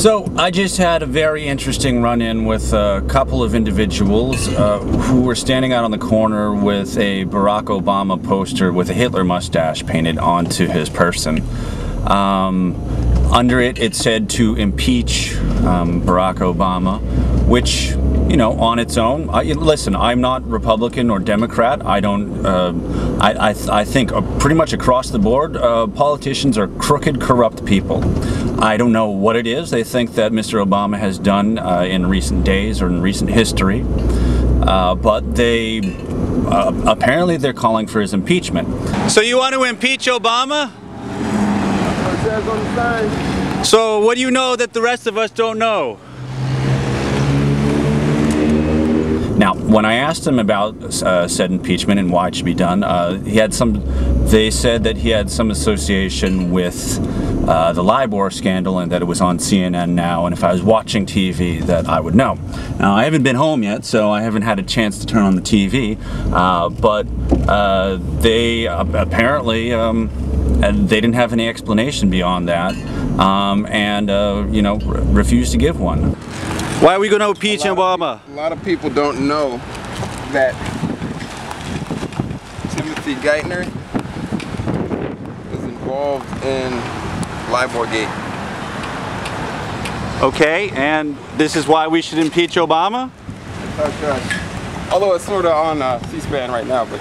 So I just had a very interesting run-in with a couple of individuals uh, who were standing out on the corner with a Barack Obama poster with a Hitler mustache painted onto his person. Um, under it, it said to impeach um, Barack Obama, which you know, on its own. I, listen, I'm not Republican or Democrat. I don't. Uh, I, I, I, think uh, pretty much across the board, uh, politicians are crooked, corrupt people. I don't know what it is they think that Mr. Obama has done uh, in recent days or in recent history, uh, but they uh, apparently they're calling for his impeachment. So you want to impeach Obama? So what do you know that the rest of us don't know? Now, when I asked him about uh, said impeachment and why it should be done, uh, he had some. They said that he had some association with uh, the LIBOR scandal and that it was on CNN now. And if I was watching TV, that I would know. Now, I haven't been home yet, so I haven't had a chance to turn on the TV. Uh, but uh, they apparently. Um, and they didn't have any explanation beyond that, um, and uh, you know, refused to give one. Why are we going to impeach Obama? a lot of people don't know that Timothy Geithner is involved in LIBOR-gate. Okay, and this is why we should impeach Obama? Although it's sort of on uh, C-SPAN right now, but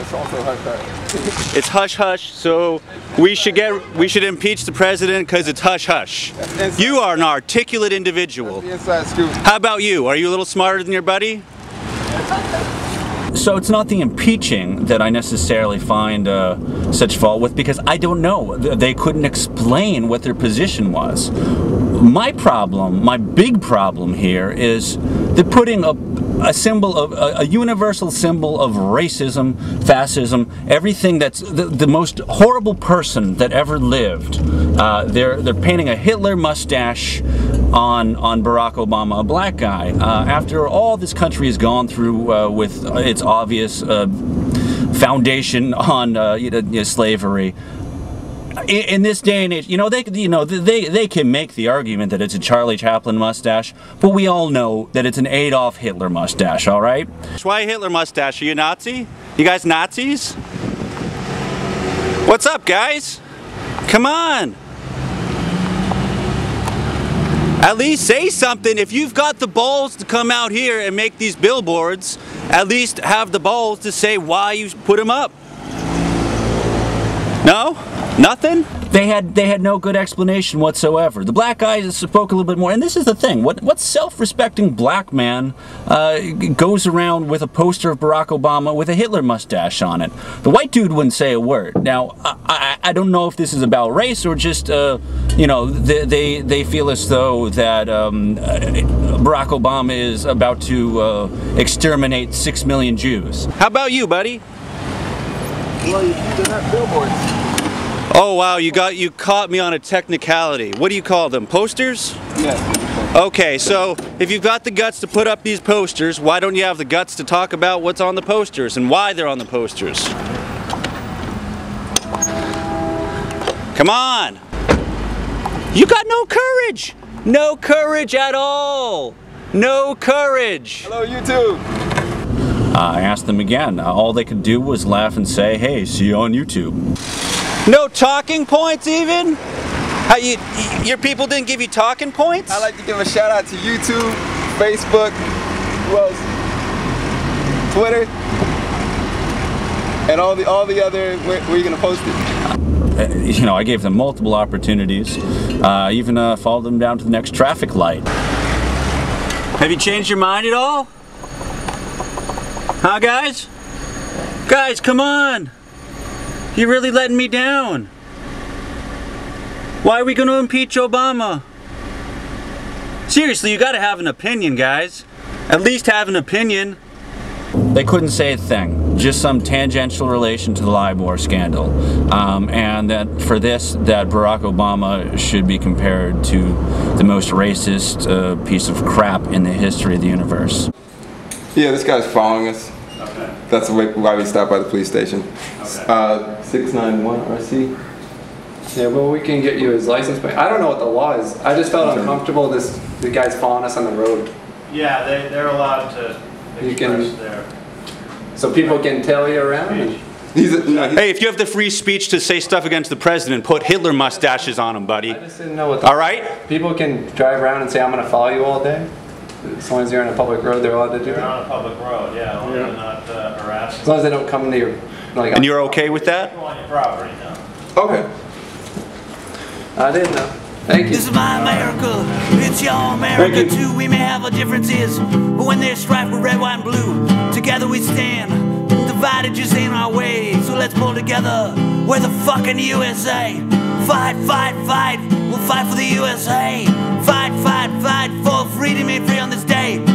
it's also hush. It's hush hush, so we should get we should impeach the president because it's hush hush. You are an articulate individual. How about you? Are you a little smarter than your buddy? So it's not the impeaching that I necessarily find uh, such fault with because I don't know. They couldn't explain what their position was. My problem, my big problem here is they're putting a a symbol of a, a, universal symbol of racism, fascism, everything that's the, the most horrible person that ever lived. Uh, they're they're painting a Hitler mustache on on Barack Obama, a black guy. Uh, after all this country has gone through uh, with its obvious uh, foundation on uh, you know, slavery in, in, this day and age, you know, they you know they they can make the argument that it's a Charlie Chaplin mustache, but we all know that it's an Adolf Hitler mustache. All right. Why Hitler mustache? Are you Nazi? You guys Nazis? What's up, guys? Come on. At least say something. If you've got the balls to come out here and make these billboards, at least have the balls to say why you put them up. No? Nothing? They had they had no good explanation whatsoever. The black guy spoke a little bit more, and this is the thing: what what self-respecting black man uh, goes around with a poster of Barack Obama with a Hitler mustache on it? The white dude wouldn't say a word. Now, I, I, I don't know if this is about race or just uh, you know they, they, they feel as though that um, Barack Obama is about to uh, exterminate six million Jews. How about you, buddy? Well, they're not billboards. Oh wow, you got you caught me on a technicality. What do you call them? Posters? Yeah. Okay, so if you've got the guts to put up these posters, why don't you have the guts to talk about what's on the posters and why they're on the posters? Come on! You got no courage! No courage at all! No courage! Hello, YouTube! Uh, I asked them again. Uh, all they could do was laugh and say, hey, see you on YouTube. No talking points even? How you, your people didn't give you talking points? I'd like to give a shout out to YouTube, Facebook, who else? Twitter, and all the all the other. Where, where are you gonna post it? Uh, you know, I gave them multiple opportunities. Uh, even uh, followed them down to the next traffic light. Have you changed your mind at all? Huh, guys? Guys, come on! You're really letting me down. Why are we going to impeach Obama? Seriously, you got to have an opinion, guys. At least have an opinion. They couldn't say a thing, just some tangential relation to the LIBOR scandal. Um, and that for this, that Barack Obama should be compared to the most racist uh, piece of crap in the history of the universe. Yeah, this guy's following us. That's why we stopped by the police station. Okay. Uh, 691 RC. Yeah, well, we can get you his license plate. I don't know what the law is. I just felt uncomfortable. This the guy's following us on the road, Yeah, they, they're allowed to You can- express their so people can tail you around. and- He's a, no, he's, Hey, if you have the free speech to say stuff against the president, put Hitler mustaches on him, buddy. I just didn't know what. The, All right? People can drive around and say, "I'm going to follow you all day." As long as you're on a public road, they're allowed to do They're that. on a public road, yeah, only they're not uh, As long as they don't come to your like. And you're okay with that? People on your property now. okay. I didn't know. Thank you. This is my America, it's your America too. We may have our differences, but when there's strife with red, white, and blue, together we stand. Divided just ain't our way, so let's pull together. We're the fucking USA. Fight, fight, fight, we'll fight for the USA. Fight, fight, fight for freedom made free on this day.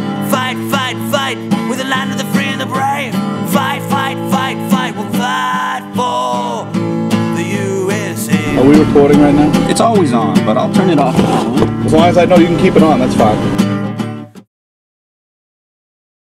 Fight, fight, fight, with the land of the free and the brave. Fight, fight, fight, fight, we'll fight for the USA. Are we recording right now? It's always on, but I'll turn it off. As long as I know you can keep it on, that's fine.